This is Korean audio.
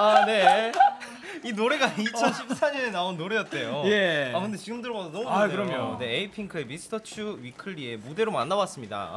아, 네. 이 노래가 2014년에 나온 노래였대요. 예. 아 근데 지금 들어봐도 너무 좋네요. 아, 그럼요. 네, 에이핑크의 미스터 츄 위클리의 무대로 만나봤습니다.